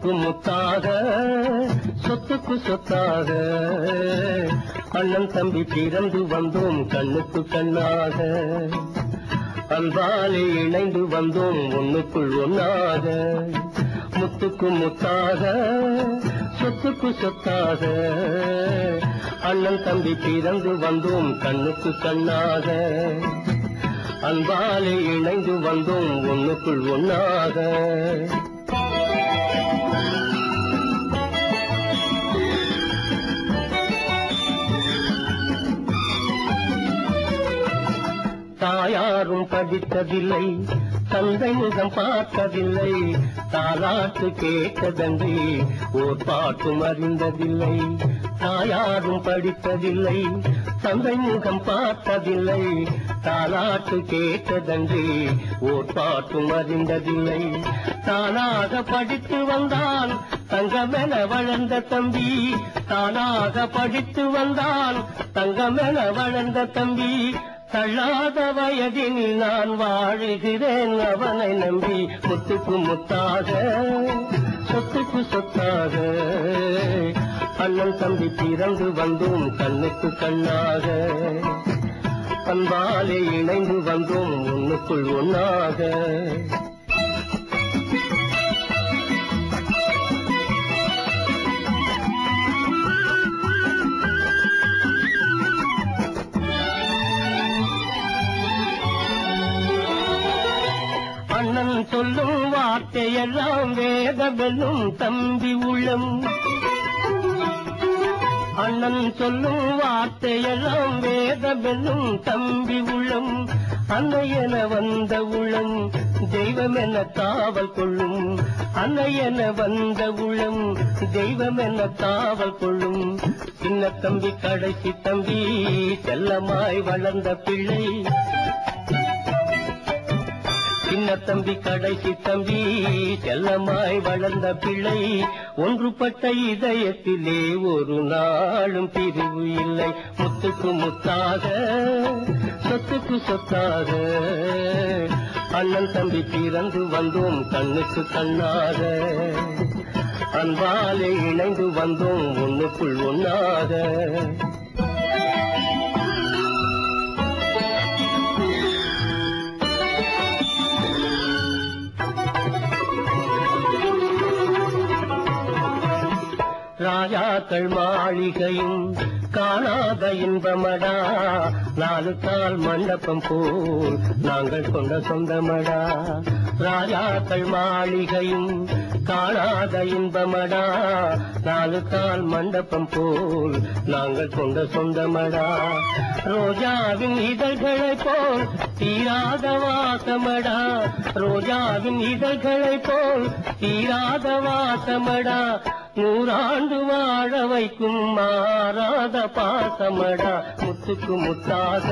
முத்துக்கு முத்தாக சொத்துக்கு சொத்தாக. அண்ணன் தம்பி பிறந்து வந்தோம் கண்ணுக்கு கண்ணாக. அன்பாலே இணைந்து வந்தோம் ஒண்ணுக்குள் ஒன்னாக முத்துக்கு முத்தாக சொத்துக்கு சொத்தாக. அண்ணன் தம்பி பிறந்து வந்தோம் கண்ணுக்கு கண்ணாக. அன்பாலே இணைந்து வந்தோம் ஒண்ணுக்குள் ஒன்னாக தாயாரும் படித்ததில்லை தந்தை முகம் பார்த்ததில்லை தாலாட்டு கேட்டதன்றி ஓர் பாட்டும் அறிந்ததில்லை. தாயாரும் படித்ததில்லை தந்தை முகம் பார்த்ததில்லை தாலாட்டு கேட்டதன்றி ஓர் பாட்டும் அறிந்ததில்லை. தானாக படித்து வந்தான் தங்கமென வளர்ந்த தம்பி தானாக படித்து வந்தான் தங்கமென வளர்ந்த தம்பி தள்ளாத வயதில் நான் வாழுகிறேன். அவனை நம்பி முத்துக்கு முத்தாக சொத்துக்கு சொத்தாக அண்ணன் தம்பி பிறந்து வந்தோம் கண்ணுக்கு கண்ணாக. அன்பாலே இணைந்து வந்தோம் ஒண்ணுக்குள் ஒன்னாக அண்ணன் சொல்லும் வார்த்தையெல்லாம் வேதமெல்லும் தம்பி உள்ளம். அண்ணன் சொல்லும் வார்த்தையெல்லாம் வேதமெல்லும் தம்பி உள்ளம். அன்னையென வந்த உள்ளம் தெய்வம் என காவல் கொள்ளும். அன்னையென வந்த உள்ளம் தெய்வம் என காவல் கொள்ளும். சின்ன தம்பி கடைசி தம்பி செல்லமாய் வளர்ந்த பிள்ளை. சின்ன தம்பி கடைசி தம்பி செல்லமாய் வளர்ந்த பிள்ளை. ஒன்றுபட்ட இதயத்திலே ஒரு நாளும் பிரிவு இல்லை. முத்துக்கு முத்தாக சொத்துக்கு சொத்தாக. அண்ணன் தம்பி பிறந்து வந்தோம் கண்ணுக்கு கண்ணாக. அன்பாலே இணைந்து வந்தோம் ஒண்ணுக்குள் ஒன்னாக ராஜாக்கள் மாளிகையும் காணாத இன்பமடா. நாலு கால் மண்டபம் போல் நாங்கள் கொண்ட சொந்தமடா. ராஜாக்கள் மாளிகையும் காணாத இன்பமடா. நாலு கால் மண்டபம் போல் நாங்கள் கொண்ட சொந்தமடா. ரோஜாவின் இதழ்களை போல் தீராத வாசமடா. ரோஜாவின் இதழ்களை போல் தீராத வாசமடா. நூறாண்டு வாழ வைக்கும் மாறாத பாசமடா. முத்துக்கு முத்தாக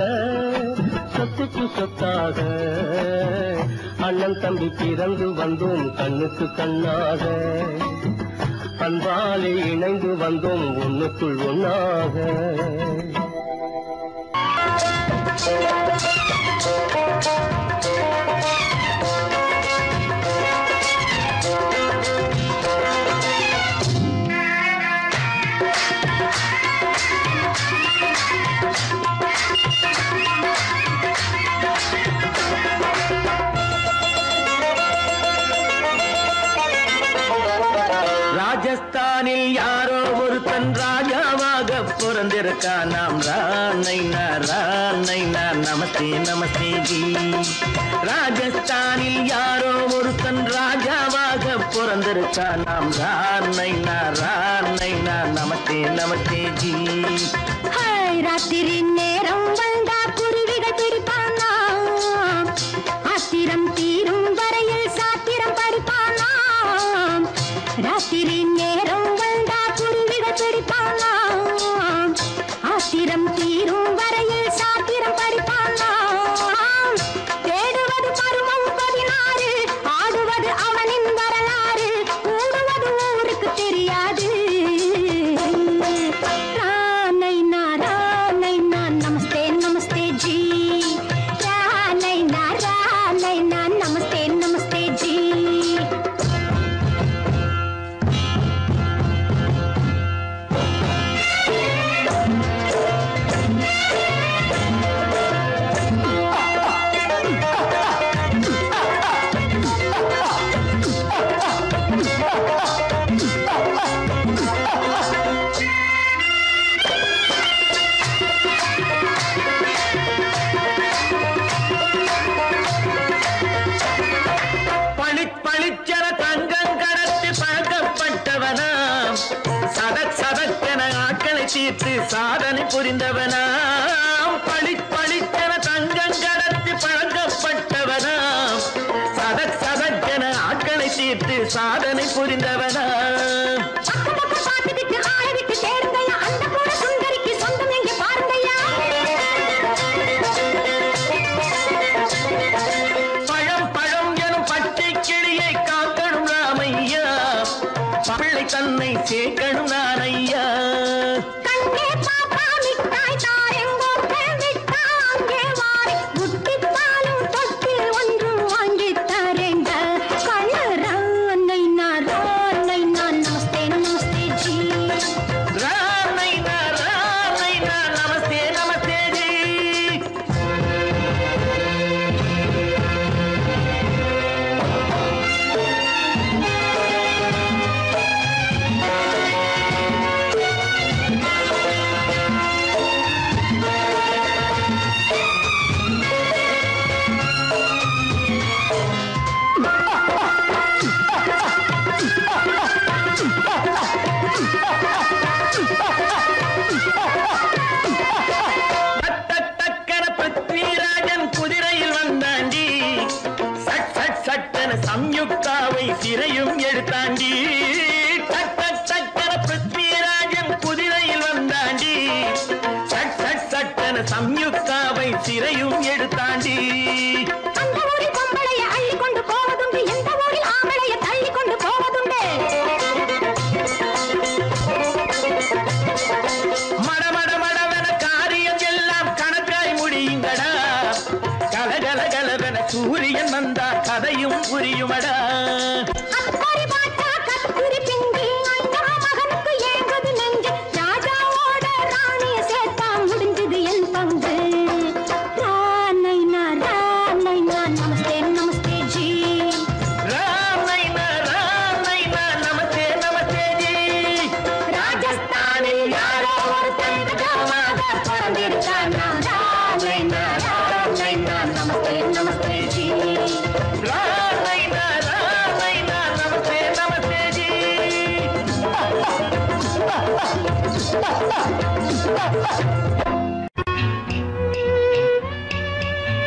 சொத்துக்கு சொத்தாக. அண்ணன் தம்பி பிறந்து வந்தோம் கண்ணுக்கு கண்ணாக அன்பாலே இணைந்து வந்தோம் ஒன்னுக்குள் ஒன்னாக Thank you. ராஜஸ்தானில் யாரோ ஒருத்தன் ராஜாவாக பிறந்திருக்கா. நாம் ராணைனா ராணைனா நமஸ்தே நமஸ்தே ஜி. ராஜஸ்தானில் யாரோ ஒருத்தன் ராஜாவாக பிறந்திருக்கா. நாம் ராணைனா ராணைனா நமஸ்தே நமஸ்தே ஜி. ராத்திரி நேரம்.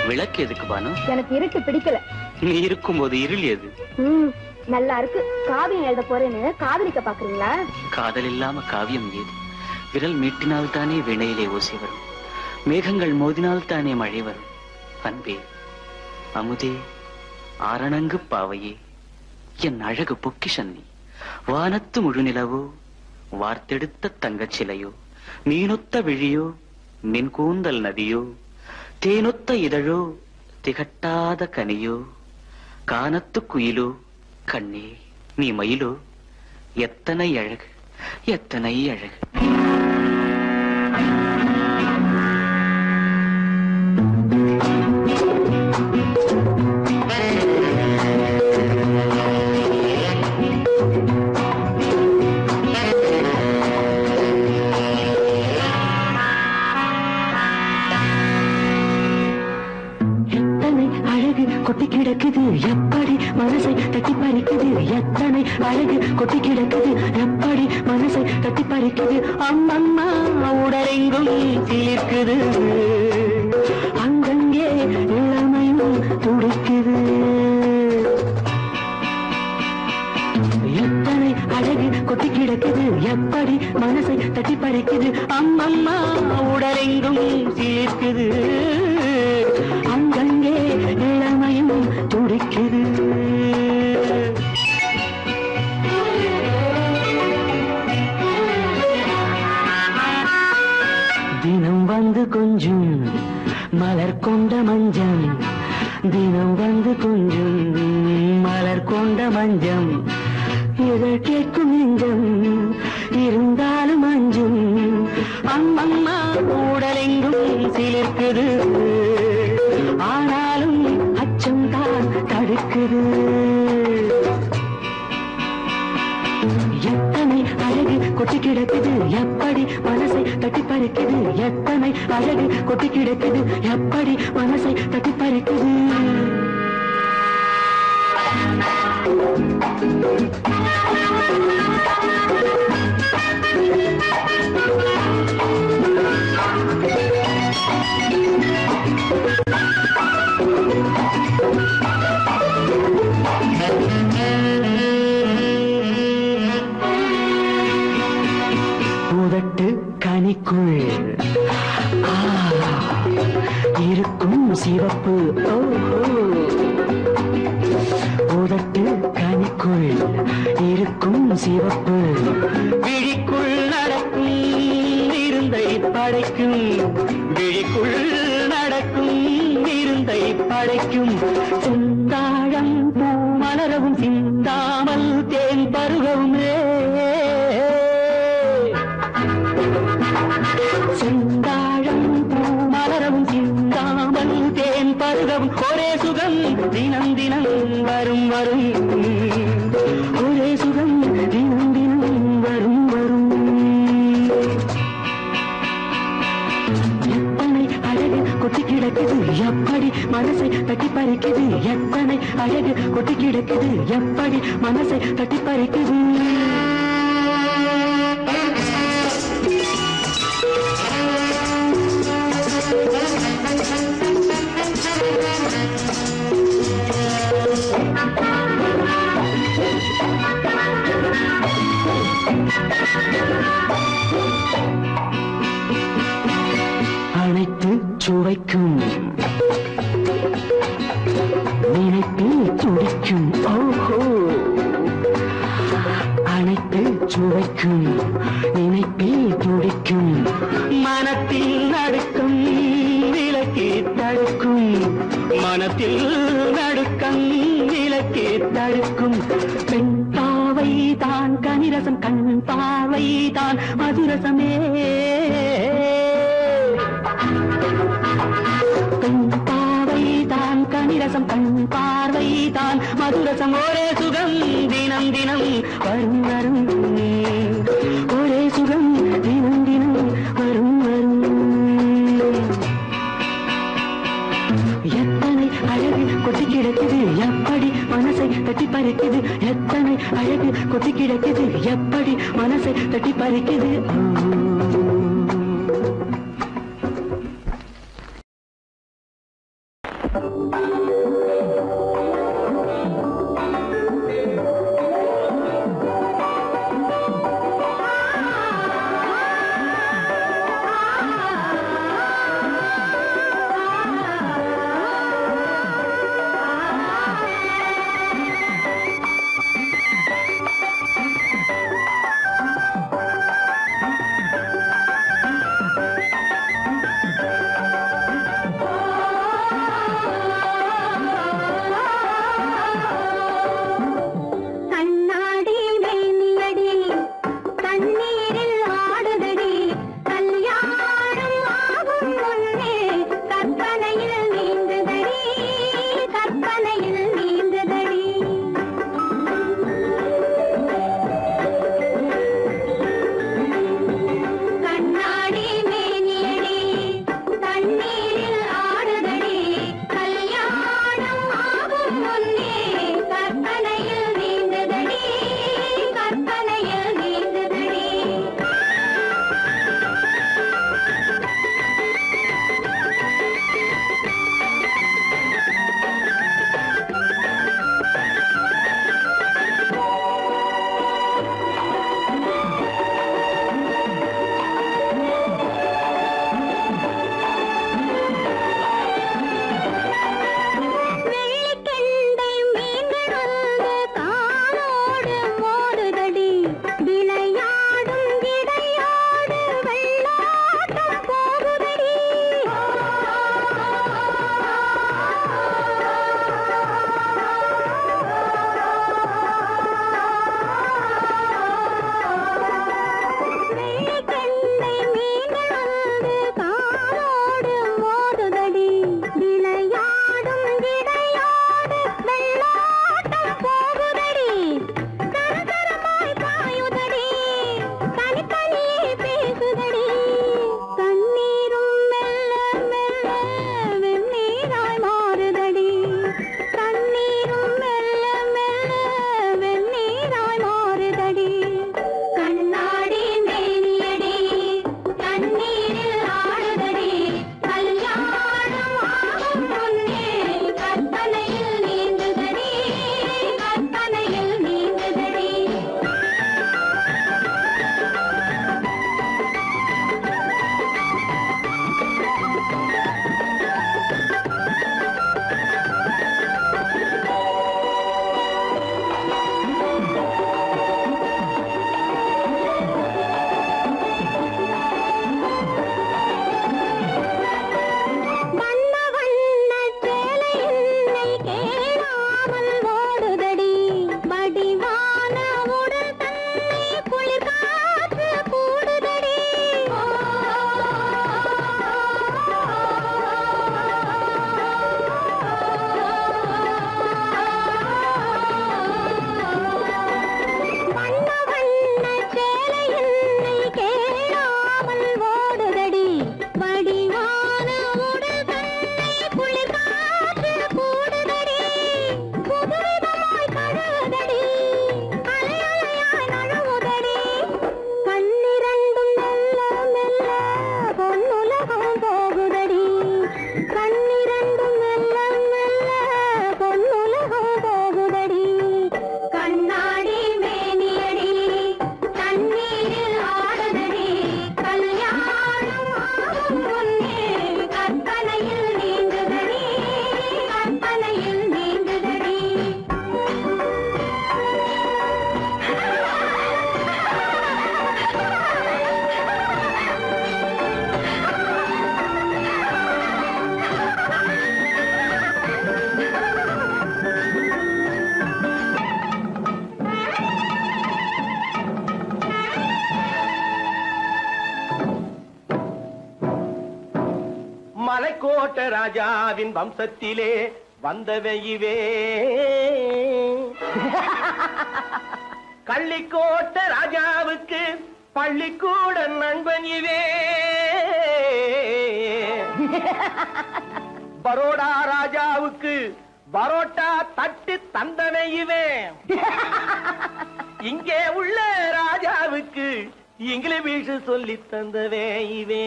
விளக்கு எதுக்கு பானு? எனக்கு இருட்டு பிடிக்கல. நீ இருக்கும்போது இருள் எது? நல்லா இருக்கு. காவியம் எழுத போறேன்னு காதலிக்க பாக்குறீங்களா? காதல் இல்லாம காவியம் ஏது விரல் மீட்டினால்தானே வினையிலே ஓசை வரும். மேகங்கள் மோதினால்தானே மழை வரும். அன்பே அமுதே அரணங்கு பாவையே என் அழகு பொக்கிஷன்னி வானத்து முழுநிலவோ வார்த்தெடுத்த தங்கச் சிலையோ நீனொத்த விழியோ நின் கூந்தல் நதியோ தேனொத்த இதழோ திகட்டாத கனியோ கானத்து குயிலோ கண்ணே நீ மயிலோ எத்தனை அழகு எத்தனை அழகு. இருக்குது எத்தனை அழகு கொட்டி கிடக்குது? எப்படி மனசை தட்டி பறிக்குது? எத்தனை அழகு கொட்டி கிடக்குது? எப்படி மனசை தட்டி பறிக்குது? Thank you. கனிக்குள் இருக்கும் சிவப்பு. ஓஹோ உதட்டு கனிக்குள் இருக்கும் சிவப்பு. விழிக்குள் நடக்கும் இருந்தை படைக்கும். விழிக்குள் நடக்கும் இருந்தை படைக்கும். செந்தாழம் பூ மலரவும் சிந்தாமல் தேன் பருகவும். தாமல் தேன் பருகவும். ஒரே சுகம் தினம் தினம் வரும் வரும். ஒரே சுகம் தினம் தினம் வரும் வரும். எத்தனை அழகு கொட்டி கிடக்குது எப்படி மனசை தட்டி பறிக்குது? எத்தனை அழகு கொட்டி கிடக்குது எப்படி மனசை தட்டி பறிக்குது? கனிரசம் கண் பார்வை தான் மதுரசம் ஒரே சுகம் தினம் தினம் வரும் வரும். ஒரே சுகம் தினம் தினம் வரும் வரும். எத்தனை அழகு கொட்டி கிடக்குது எப்படி மனசை தட்டி பறிக்குது. எத்தனை அழகு கொட்டி கிடக்குது எப்படி மனசை தட்டி பறிக்குது. ராஜாவின் வம்சத்திலே வந்தவையுவே கள்ளிக்கோட்ட ராஜாவுக்கு பள்ளிக்கூட நண்பன் இவே. பரோடா ராஜாவுக்கு பரோட்டா தட்டு தந்தனை இவன் இங்கே உள்ள ராஜாவுக்கு இங்கிலீஷ் சொல்லி தந்தவே இவே.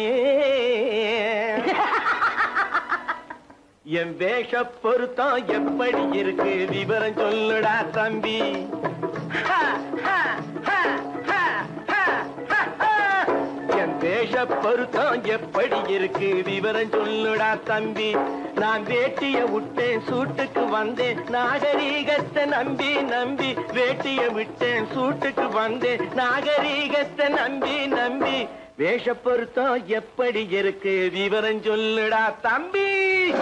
என் வேஷ பொருத்தம் எப்படி இருக்கு? விவரம் சொல்லுடா தம்பி. வேஷ பொருத்தம் எப்படி இருக்கு? விவரம் சொல்லுடா தம்பி. நான் வேட்டிய விட்டேன் சூட்டுக்கு வந்தேன். நாகரீகத்தை நம்பி நம்பி. வேட்டிய விட்டேன் சூட்டுக்கு வந்தேன். நாகரீகத்தை நம்பி நம்பி. வேஷ பொருத்தம் எப்படி இருக்கு? விவரம் சொல்லுடா தம்பி.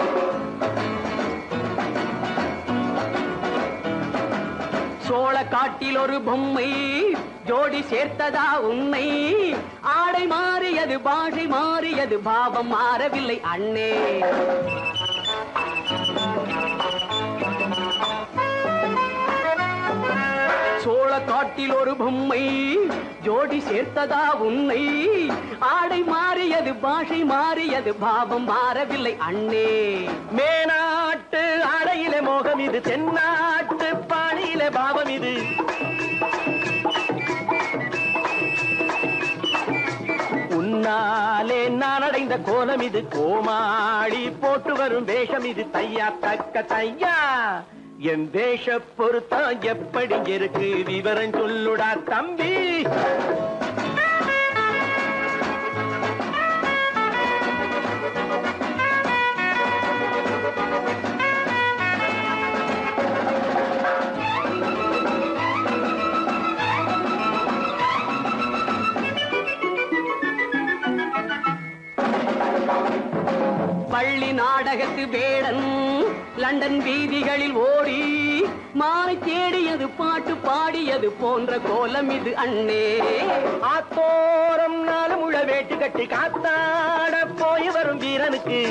சோழ காட்டில் ஒரு பொம்மை ஜோடி சேர்த்ததா உண்மை? ஆடை மாறியது பாஷை மாறியது பாவம் மாறவில்லை அண்ணே. காட்டில் ஒரு பொம்மை ஜோடி சேர்த்ததா உன்னை. ஆடை மாறியது பாஷை மாறியது பாவம் மாறவில்லை அண்ணே. மேனாட்டு ஆடையில மோகம் இது தென்னாட்டு பாணியில பாவம் இது. உன்னாலே நான் அடைந்த கோலம் இது கோமாளி போட்டு வரும் வேஷம் இது தையா தக்க தையா. என் வேஷ பொருத்தம் எப்படி இருக்கு? விவரம் சொல்லுடா தம்பி. பள்ளி நாடகத்து வேடன் லண்டன் வீதிகளில் ஓடி மாலை தேடியது பாட்டு பாடியது போன்ற கோலம் இது அண்ணே. ஆத்தோரம் நாலு முழ வேட்டு கட்டி காத்தாட போய் வரும் வீரனுக்கு.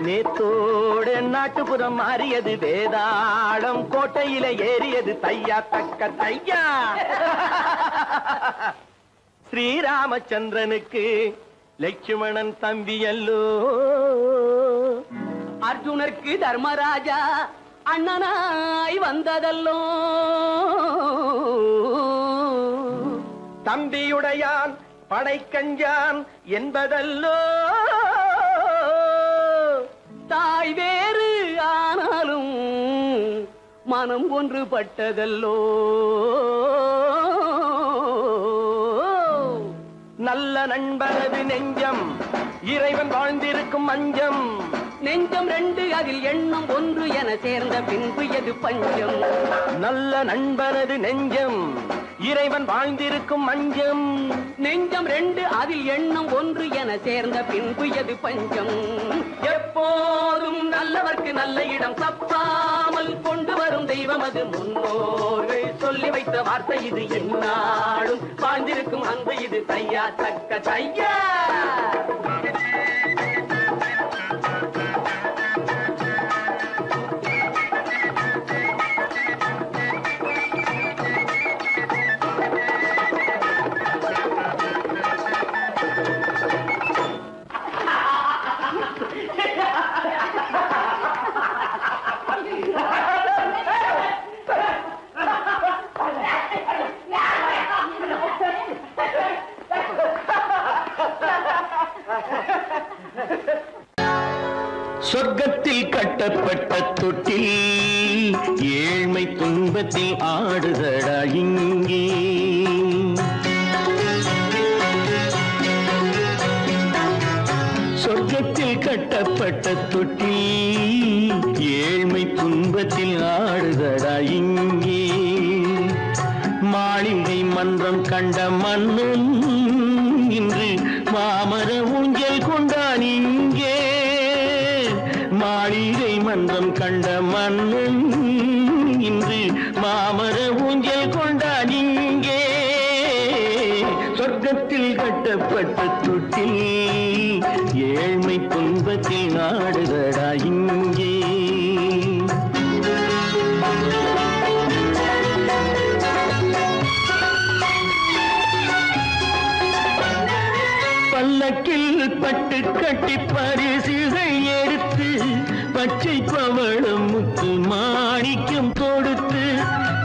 நேத்தோடு நாட்டுப்புறம் மாறியது வேதாளம் கோட்டையில ஏறியது தையா தக்க தையா. ஸ்ரீராமச்சந்திரனுக்கு லட்சுமணன் தம்பி அல்லோ. அர்ஜுனருக்கு தர்மராஜா அண்ணனாய் வந்ததல்லோ. தம்பியுடையான் படைக்கஞ்சான் என்பதல்லோ. தாய் வேறு ஆனாலும் மனம் ஒன்றுபட்டதல்லோ. நல்ல நண்பனது நெஞ்சம். இறைவன் வாழ்ந்திருக்கும் மஞ்சம் நெஞ்சம் ரெண்டு அதில் எண்ணம் ஒன்று என சேர்ந்த பின்பு எது பஞ்சம்? நல்ல நண்பனது நெஞ்சம். இறைவன் வாழ்ந்திருக்கும் மஞ்சம். நெஞ்சம் ரெண்டு அதில் எண்ணம் ஒன்று என சேர்ந்த பின்பு எது பஞ்சம்? எப்போதும் நல்லவர்க்கு நல்ல இடம் தப்பாமல் கொண்டு வரும் தெய்வம் அது முன்னோர்கள் சொல்லி வைத்த வார்த்தை இது என்னாலும் வாழ்ந்திருக்கும் அன்பு இது தையா தக்க தையா. கட்டப்பட்ட தொட்டில் ஏழ்மை துன்பத்தில் ஆடுதடா இங்கே. சொர்க்கத்தில் கட்டப்பட்ட தொட்டில் ஏழ்மை துன்பத்தில் ஆடுதடா இங்கே. மாளிகை மன்றம் கண்ட மண்ணும் இன்று மாமர ஊஞ்சல் கொண்ட மன்றம் கண்ட மன்னன் இன்று மாமர ஊஞ்சல் கொண்டான் இங்கே சொர்க்கத்தில் கட்டப்பட்ட தொட்டில் ஏழ்மை துன்பத்தில் நாடுதடா இங்கே. பல்லக்கில் பட்டு கட்டி பரிசுகள் பச்சை பவளம் முத்து மாணிக்கம் கொடுத்து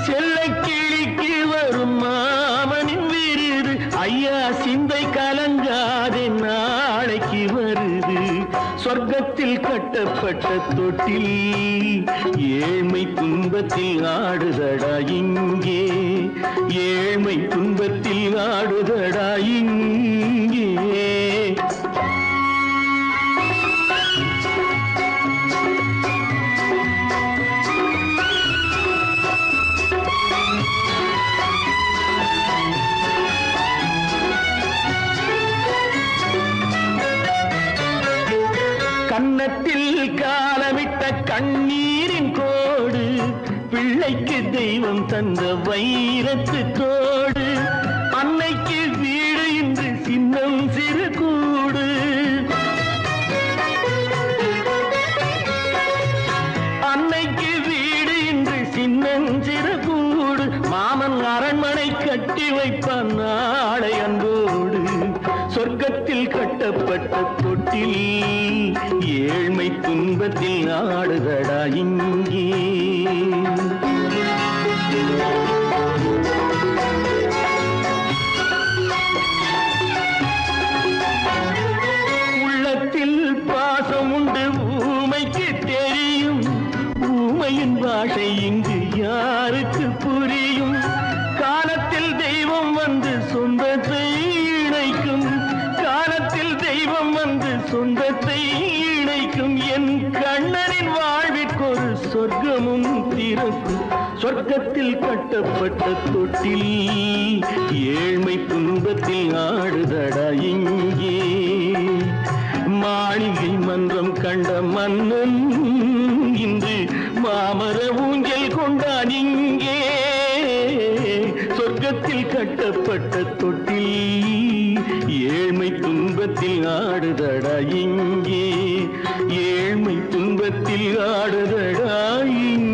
செல்ல கிளிக்கு வரும் மாமனின் விருது. ஐயா சிந்தை கலங்காதே நாளைக்கு வருது. சொர்க்கத்தில் கட்டப்பட்ட தொட்டில் ஏழ்மை துன்பத்தில் ஆடுதடா இங்கே. ஏழ்மை துன்பத்தில் ஆடுதடா இங்கே. தெய்வம் தந்த வைரத்து தோடு அன்னைக்கு வீடு இன்று சின்னம் சிறு கூடு அன்னைக்கு வீடு இன்று சின்னஞ்சிறு கூடு மாமன் அரண்மனை கட்டி வைப்பான் நாளை அன்போடு. சொர்க்கத்தில் கட்டப்பட்ட தொட்டில் ஏழ்மை துன்பத்தில் நாடுகடா இங்கே. சொர்க்கத்தில் கட்டப்பட்ட தொட்டில் ஏழ்மை துன்பத்தில் ஆடுதடா இங்கே. மாளிகை மன்றம் கண்ட மன்னன் இன்று மாமர ஊஞ்சல் கொண்டான் இங்கே. சொர்க்கத்தில் கட்டப்பட்ட தொட்டில் ஏழ்மை துன்பத்தில் ஆடுதடா இங்கே. ஏழ்மை துன்பத்தில் ஆடுதடா இங்கே.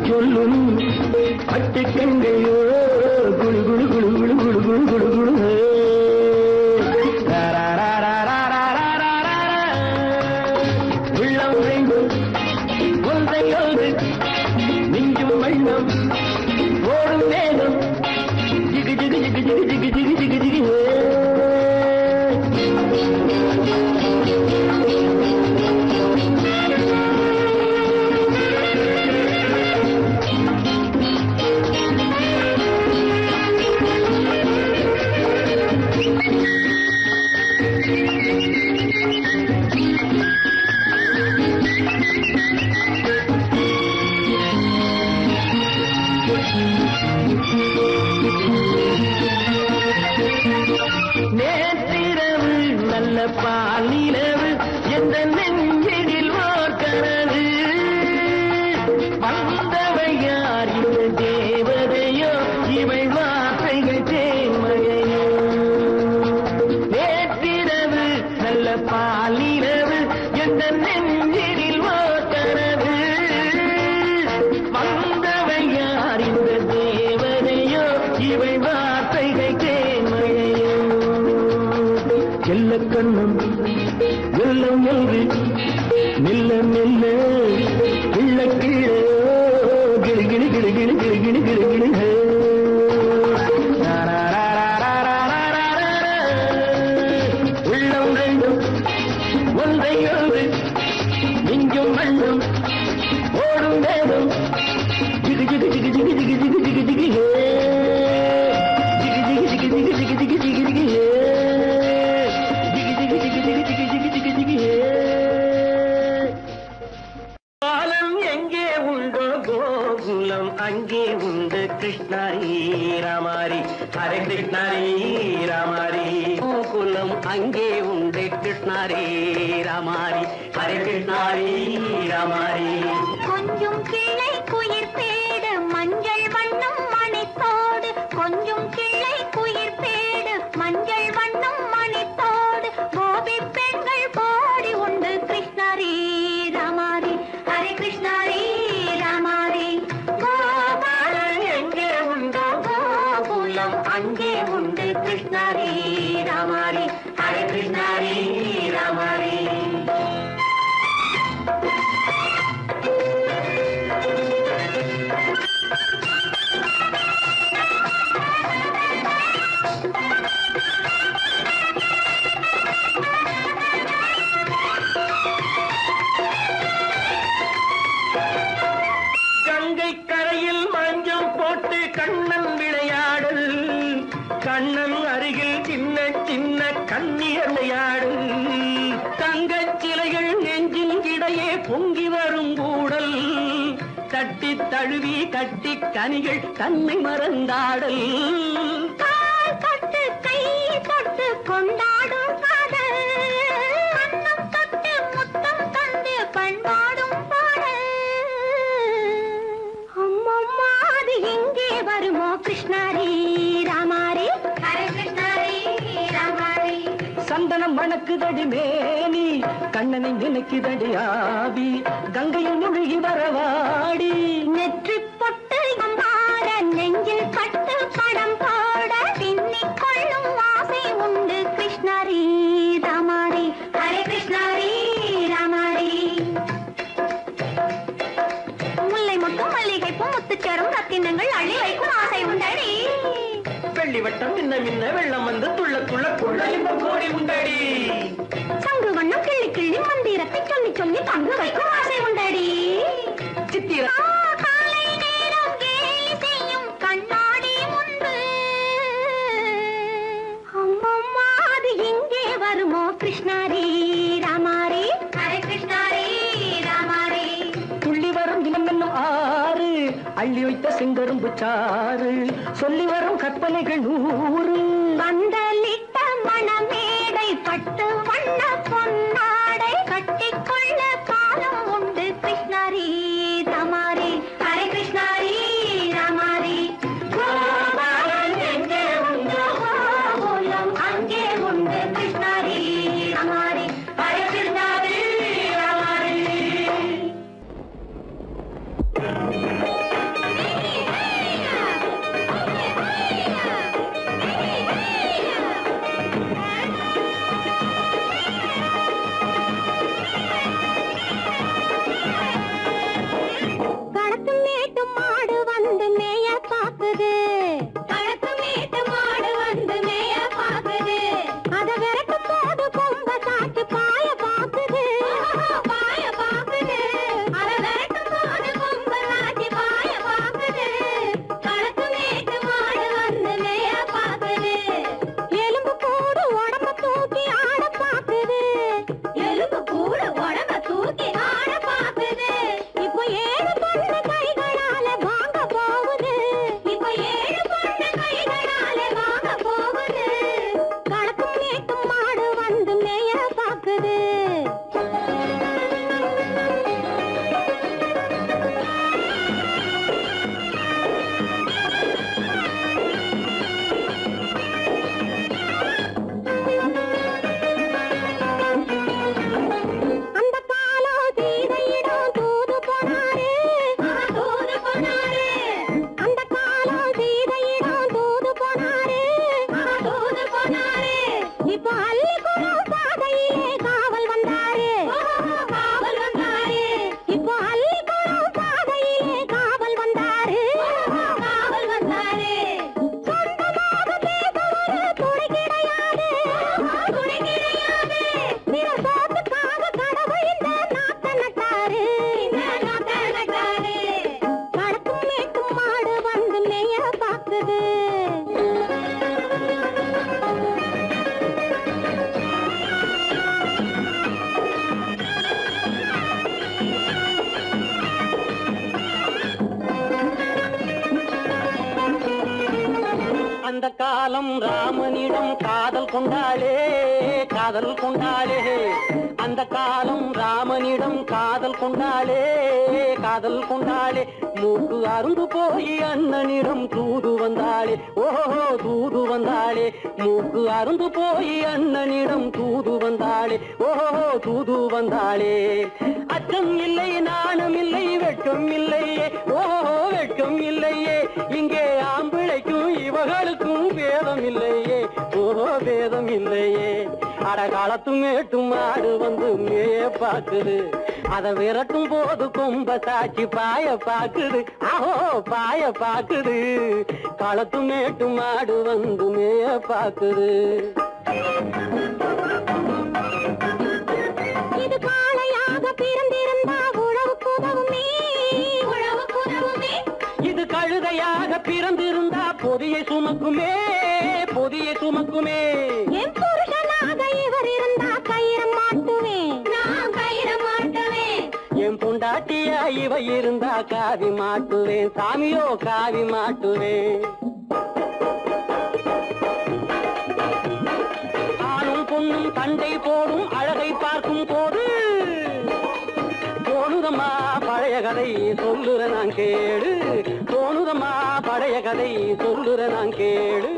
சொல்லும் பட்டு கண்கையோ குழு குழு குழு குழு குழு குழு குழு எந்த என்று அங்கே உண்டு கிருஷ்ணாரி ராமாரி ஹரி கிருஷ்ணாரி ராமாரி. கொஞ்சம் கனிகள் தன்னை மறந்தாடல். தொட்டு கை தொட்டு கொண்டாடும் தொட்டு முத்தம் தந்து பண்பாடும் அம்மம்மா அது எங்கே வருமோ கிருஷ்ணாரி ராமாரி? சந்தனம் மணக்குதடி மேனி கண்ணனை நினைக்குதடி ஆவி கங்கையில் முழுகி வரவாடி. நெற்றி சங்கு வண்ணம் கிள்ளி கிள்ளி மந்திரத்தை சொல்லி சொல்லி பங்கு வைக்கும் ஆசை உண்டடி. சித்திரம் கிருஷ்ணாரி ராமாரி. ஹரே கிருஷ்ணாரி ராமாரி. துள்ளி வரும் இனம் என்னும் ஆறு அள்ளி வைத்த செங்கரும்பு சாறு. சொல்லி வரும் கற்பனைகள் நூறு. வந்தலி வண்ண மேடை பட்டு வண்ண காலம் ராமனிடம் காதல் கொண்டாளே காதல் கொண்டாளே. அந்த காலம் ராமனிடம் காதல் கொண்டாளே காதல் கொண்டாளே. மூக்கு அருந்து போய் அண்ணனிடம் தூது வந்தாளே ஓஹோ தூது வந்தாளே. மூக்கு அருந்து போய் அண்ணனிடம் தூது வந்தாளே ஓஹோ தூது வந்தாளே. அச்சம் இல்லை நாணம் இல்லை வெட்கம் இல்லையே. ஓஹோ வெட்கம் இல்லையே. இங்கே ஆம்பிளைக்கும் ஏதும் இல்லையே. அட காலத்தும் மேட்டும் மாடு வந்து மேய பாக்குது. அதை விரட்டும் போது கொம்ப சாட்சி பாய பாக்குது. அஹோ பாய பாக்குது. களத்தும் மேட்டும் மாடு வந்து மேய பாக்குது. இது காளையாக பிறந்திருந்தா உழவுக்கு உதவும் பிறந்திருந்தா பொதியை சுமக்குமே பொதியை சுமக்குமே. என் புருஷனாக இவர் இருந்தா கயிறு மாட்டுவேன் நான் கயிறு மாட்டுவேன் என் பொண்டாட்டியா இவ இருந்தா காவி மாட்டுவேன் சாமியோ காவி மாட்டுவேன் ஆணும் பொண்ணும் சண்டை போடும் அழகை பார்க்கும் போது. தோணுதம்மா பழைய கதை சொல்லுற நான் பழைய கதை சொல்லுற நான் கேளு.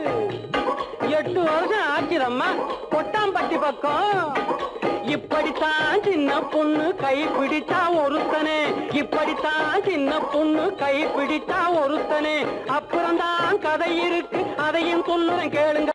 எட்டு வருஷம் ஆச்சுதம்மா கொட்டாம்பட்டி பக்கம். இப்படித்தான் சின்ன பொண்ணு கை பிடித்தா ஒருத்தனே. இப்படித்தான் சின்ன பொண்ணு கை பிடித்தா ஒருத்தனே. அப்புறம்தான் கதை இருக்கு அதையும் சொல்லுறேன் கேளுங்க.